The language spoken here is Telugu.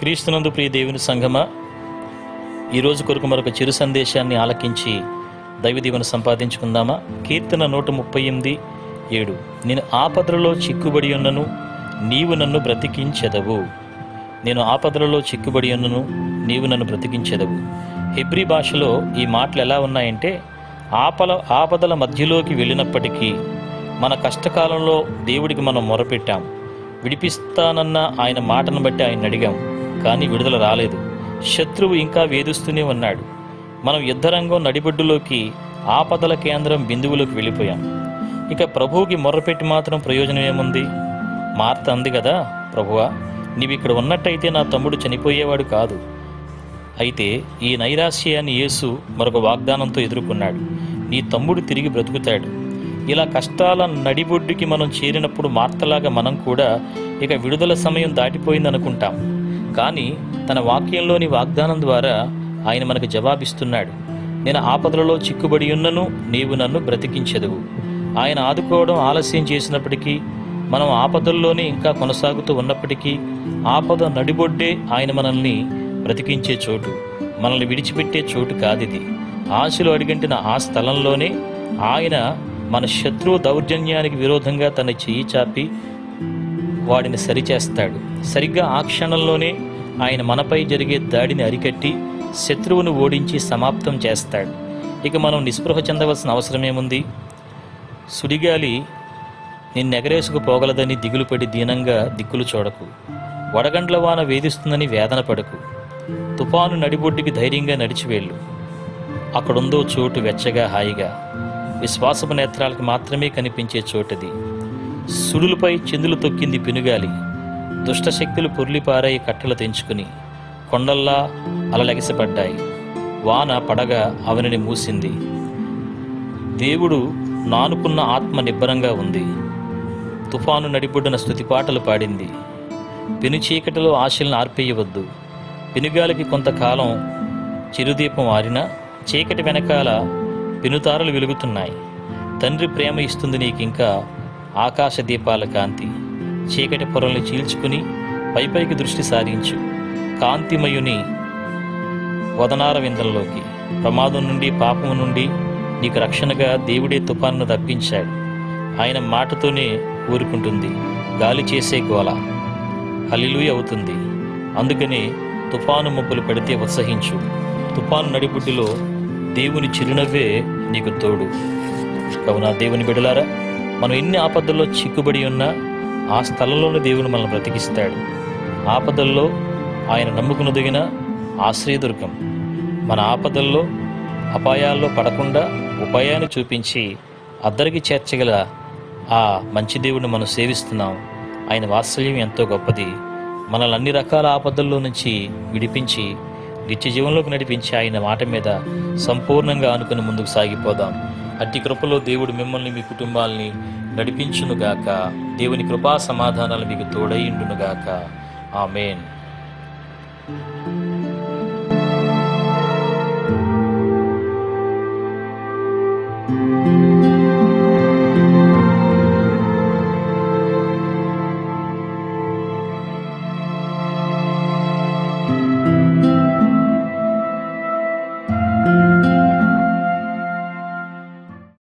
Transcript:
క్రీస్తునందు ప్రియ దేవుని సంఘమా ఈరోజు కొరకు మరొక చిరు సందేశాన్ని ఆలకించి దైవ దీవెన సంపాదించుకుందామా? కీర్తన నూట ముప్పై ఎనిమిది ఏడు. నేను ఆపదలలో చిక్కుబడి ఉన్నను నీవు నన్ను బ్రతికించెదవు. నేను ఆపదలలో చిక్కుబడి ఉన్నను నీవు నన్ను బ్రతికించెదవు. హెబ్రీ భాషలో ఈ మాటలు ఎలా ఉన్నాయంటే ఆపల ఆపదల మధ్యలోకి వెళ్ళినప్పటికీ మన కష్టకాలంలో దేవుడికి మనం మొరపెట్టాం. విడిపిస్తానన్న ఆయన మాటను బట్టి ఆయన అడిగాం. కానీ విడుదల రాలేదు. శత్రువు ఇంకా వేధిస్తూనే ఉన్నాడు. మనం యుద్ధరంగం నడిబొడ్డులోకి ఆపదల కేంద్రం బిందువులోకి వెళ్ళిపోయాం. ఇక ప్రభువుకి మొర్రపెట్టి మాత్రం ప్రయోజనం ఏముంది? మార్త అంది కదా ప్రభువా నీవు ఇక్కడ ఉన్నట్టయితే నా తమ్ముడు చనిపోయేవాడు కాదు. అయితే ఈ నైరాశ్యాన్ని యేసు మరొక వాగ్దానంతో ఎదుర్కొన్నాడు. నీ తమ్ముడు తిరిగి బ్రతుకుతాడు. ఇలా కష్టాల నడిబొడ్డుకి మనం చేరినప్పుడు మార్తలాగా మనం కూడా ఇక విడుదల సమయం దాటిపోయిందనుకుంటాం. కానీ తన వాక్యంలోని వాగ్దానం ద్వారా ఆయన మనకు జవాబిస్తున్నాడు. నేను ఆపదలలో చిక్కుబడి ఉన్నను నీవు నన్ను బ్రతికించదువు. ఆయన ఆదుకోవడం ఆలస్యం చేసినప్పటికీ మనం ఆపదల్లోనే ఇంకా కొనసాగుతూ ఉన్నప్పటికీ ఆపద నడిబొడ్డే ఆయన మనల్ని బ్రతికించే చోటు మనల్ని విడిచిపెట్టే చోటు కాదిది. ఆశలు అడిగంటిన ఆ స్థలంలోనే ఆయన మన శత్రువు దౌర్జన్యానికి విరోధంగా తన చెయ్యి చాపి వాడిని సరిచేస్తాడు. సరిగ్గా ఆ క్షణంలోనే ఆయన మనపై జరిగే దాడిని అరికట్టి శత్రువును ఓడించి సమాప్తం చేస్తాడు. ఇక మనం నిస్పృహ చెందవలసిన అవసరమేముంది? సుడిగాలి నిన్నెగరేసుకు పోగలదని దిగులుపడి దీనంగా దిక్కులు చూడకు. వడగండ్ల వాన వేధిస్తుందని వేదన పడకు. తుఫాను నడిబొడ్డుకి ధైర్యంగా నడిచివేళ్ళు అక్కడుందో చోటు వెచ్చగా హాయిగా. విశ్వాసపు నేత్రాలకు మాత్రమే కనిపించే చోటది. సుడులపై చిందులు తొక్కింది పినుగాలి. దుష్టశక్తులు పొర్లిపారై కట్టెలు తెంచుకుని కొండల్లా అలలగిసపడ్డాయి. వాన పడగా అవనిని మూసింది. దేవుడు నానుకున్న ఆత్మ నిబ్బరంగా ఉంది. తుఫాను నడిబొడ్డున స్థుతిపాటలు పాడింది. పెను చీకటిలో ఆశలను ఆర్పేయవద్దు. పెనుగాలికి కొంతకాలం చిరుదీపం ఆరినా చీకటి వెనకాల పెనుతారలు వెలుగుతున్నాయి. తండ్రి ప్రేమ ఇస్తుంది నీకింకా ఆకాశ దీపాల కాంతి చీకటి పొరల్ని చీల్చుకుని పైపైకి దృష్టి సారించు. కాంతిమయుని వదనార విందల్లోకి ప్రమాదం నుండి పాపము నుండి నీకు రక్షణగా దేవుడే తుఫానును తప్పించాడు ఆయన మాటతోనే ఊరుకుంటుంది గాలి చేసే గోల హలిలుయ అవుతుంది. అందుకనే తుఫాను మబ్బులు పెడితే ఉత్సహించు. తుఫాను నడిబుడ్డిలో దేవుని చిరునవ్వే నీకు తోడు. కావున దేవుని బిడలారా మనం ఎన్ని ఆపదల్లో చిక్కుబడి ఉన్నా ఆ స్థలంలోనే దేవుడు మనల్ని బ్రతికిస్తాడు. ఆపదల్లో ఆయన నమ్ముకునదగిన ఆశ్రయదుర్గం మన ఆపదల్లో అపాయాల్లో పడకుండా ఉపాయాన్ని చూపించి అద్దరికి చేర్చగల ఆ మంచి దేవుడిని మనం సేవిస్తున్నాం. ఆయన వాత్సల్యం ఎంతో గొప్పది. మనల్ని అన్ని రకాల ఆపదల్లో నుంచి విడిపించి నిత్య జీవంలోకి నడిపించి ఆయన మాట మీద సంపూర్ణంగా అనుకుని ముందుకు సాగిపోదాం. అట్టి కృపలో దేవుడు మిమ్మల్ని మీ కుటుంబాల్ని నడిపించునుగాక. దేవుని కృపా సమాధానాలు మీకు తోడయిండునుగాక ఆమెన్.